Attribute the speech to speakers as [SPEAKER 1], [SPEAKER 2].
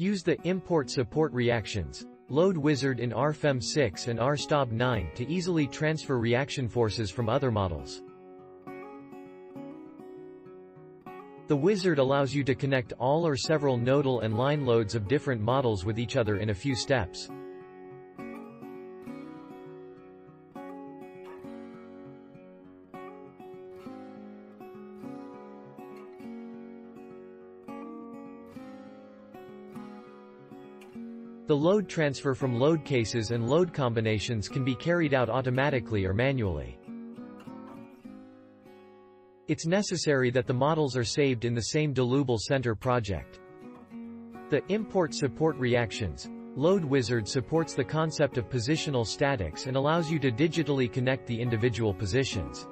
[SPEAKER 1] Use the import support reactions, load wizard in RFEM6 and RSTAB9 to easily transfer reaction forces from other models. The wizard allows you to connect all or several nodal and line loads of different models with each other in a few steps. The load transfer from load cases and load combinations can be carried out automatically or manually. It's necessary that the models are saved in the same Dlubal Center project. The import support reactions Load Wizard supports the concept of positional statics and allows you to digitally connect the individual positions.